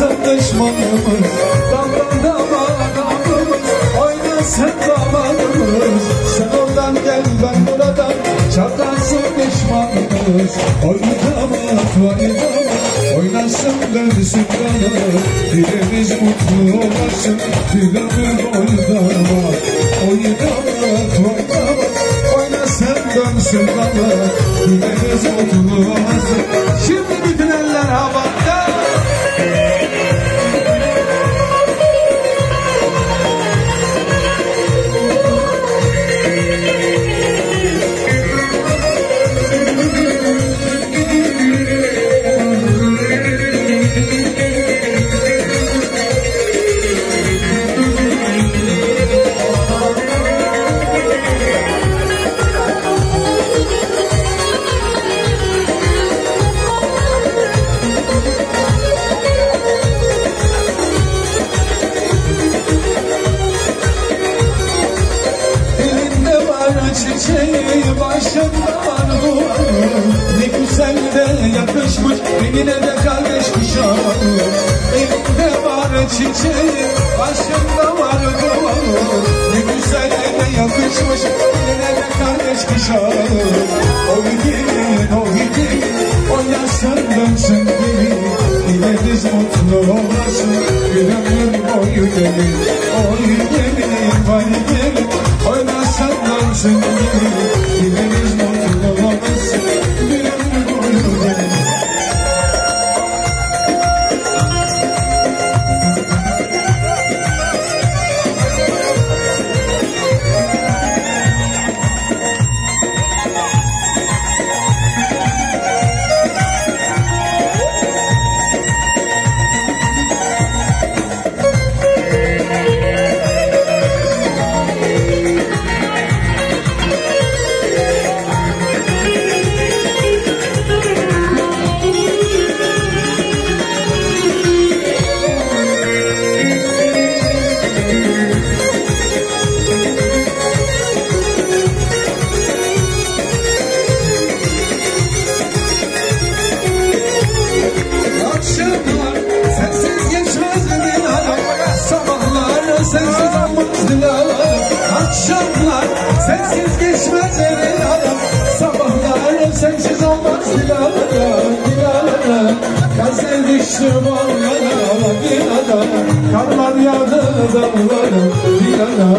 oynasın düşmanımız Daldan damarımız oynasın damarımız. Sen oradan gel ben buradan. Çatlasın düşmanımız Oynamak oynamak oynasın dönsün kanımız Dilimiz mutlu olasın bir ömür oynamak Oynamak oynamak oynasın dönsün kanımız Dilimiz mutlu olasın gelin Oy gelin, vay gelin, oynasın dönsün gelin Dileriz sensiz geçmez dilara Sabahlar sensiz olmaz dilara Dilara Gazel düştü bağlara Dilara Karlar yağdı dağlara Dilara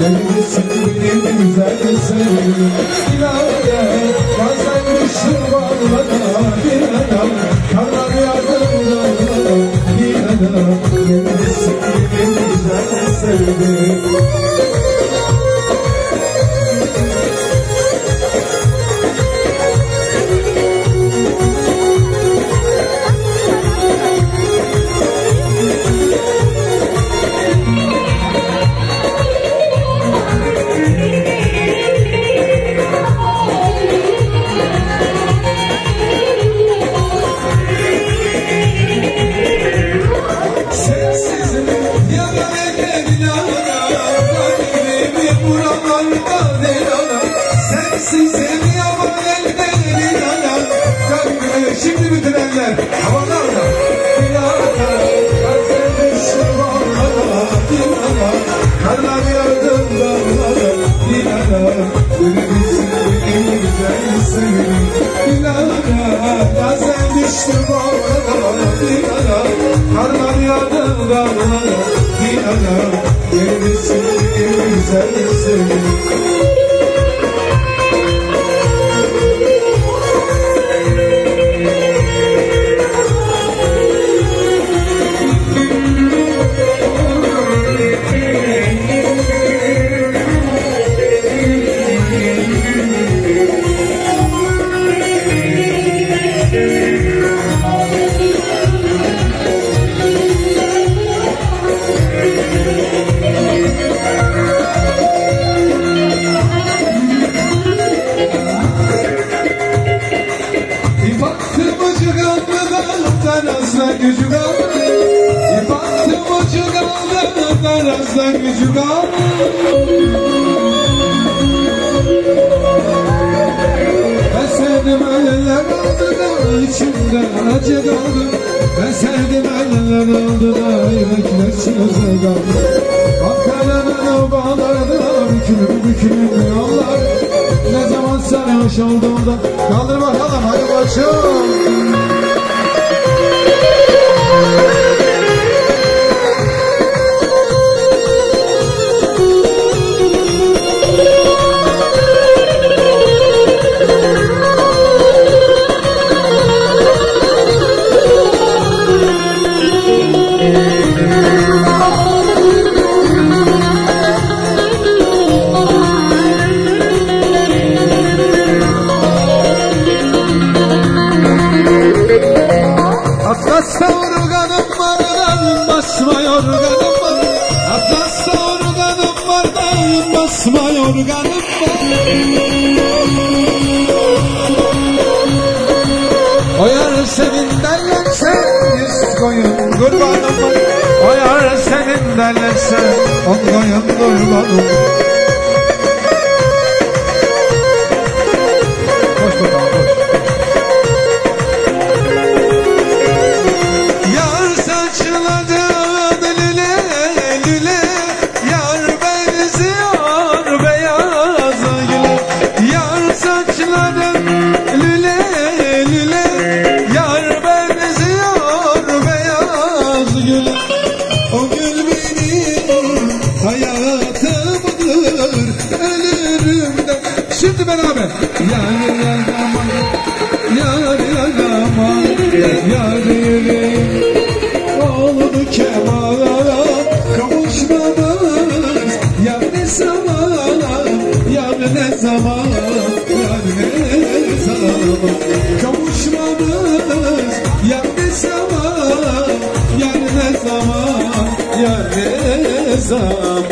Delisin benim güzel sevgilim Dilara Gazel düştü bağlara Dilara Karlar yağdı dağlara Dilara Delisin benim güzel Gülümüzün en gücü kaldı. Bir baktım ucu kaldı. Ben sevdim eller oldu da içimde acı kaldı. Ben sevdim eller oldu da yürekler çize kaldı. Ankara'nın o bağlarda bükülür bükülür yollar. Ne zaman sarhoş olduğumda Kaldır bakalım hadi koçum Música vardan basma yorganım var O yar senin derlerse yüz koyun kurbanım. Var O yar senin derlerse on koyun kurbanım Kavuşmamız Yar ne zaman Yar ne zaman Yar ne zaman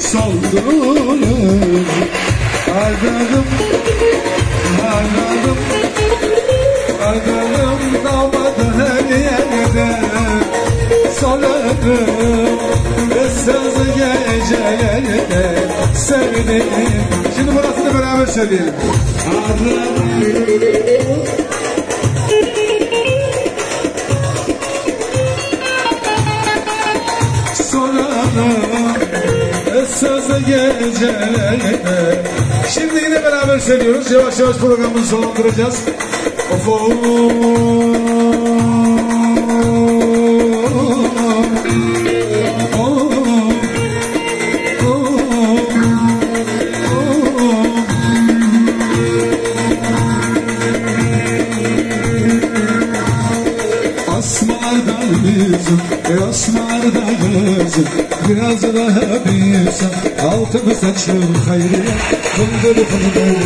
Soldu yüzüm Aradım aradım Aradım damadı her yerde. Sorarım ıssız gecelerde. Sevdim. Şimdi burasını beraber söyleyelim. Aradım ıssız gecelerde Şimdi yine beraber söylüyoruz. Yavaş yavaş programımızı sonlandıracağız. Of Asmarda yüzüm, asmarda gözüm Biraz daha büyüsem altımı saçım hayriye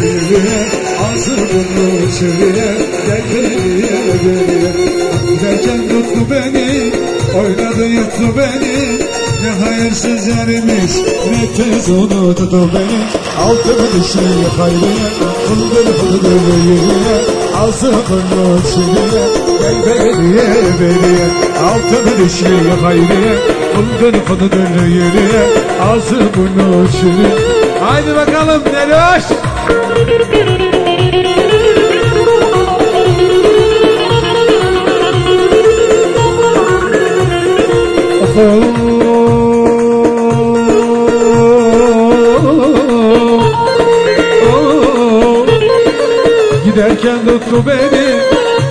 yürüye, ağzı burnu çürüye Gel beriye beriye Derken tuttu beni, oynadı yuttu beni. Ne hayırsız yermiş, ne tez unuttu beni. Altımı dişi hayriye, fındır fındır yürüye Ağzı burnu çürüye Gel beriye beriye Altını dişli hayriye Fındır fındır yürüye Ağzı burnu çürüye Haydi bakalım Neloş! Giderken tuttu beni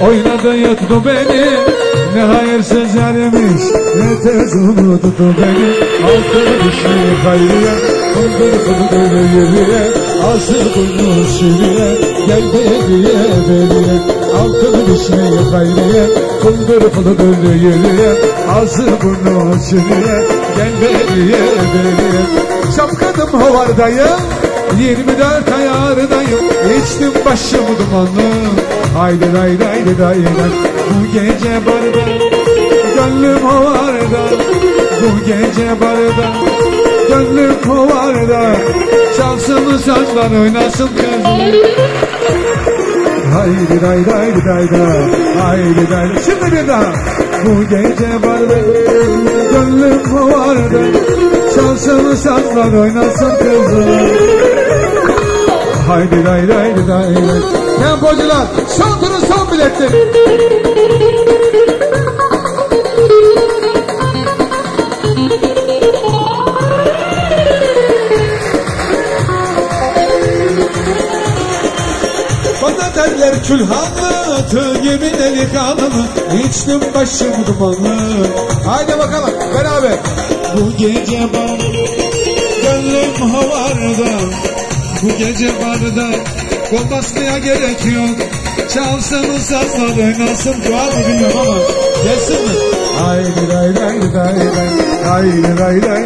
Oynadı yuttu beni. Ne hayırsız yermiş Ne tez unuttu beni. Altını dişli hayriye Fındır fındır yürüye. Ağzı burnu sürüye Gel beriye beriye Altını dişli hayriye Fındır fındır yürüye. Ağzı burnu sürüye Gel beriye beriye Şapkadım havardayım 24 ayardayım İçtim başım dumanlı Haydi haydi haydi haydi Bu gece barda Gönlüm havarda Bu gece barda Gönlüm kovarda. Şansımı sazlar oynasın kızım Haydi day day day day Haydi. Day Şimdi bir daha. Bu gece barda Gönlüm kovarda. Şansımı sazlar oynasın kızım Haydi day day day day Tempocular son turun son biletleri. Bana derler külhanlı Tığ gibi delikanlı. İçtim başım dumanlı Haydi bakalım beraber. Bu gece ben Gönlüm havarda Bu gece barda Kol basmaya gerek yok Çalsın sazlar oynasın Var mı bilmiyorum ama Gelsin mi? Haydi day day day day Haydi day day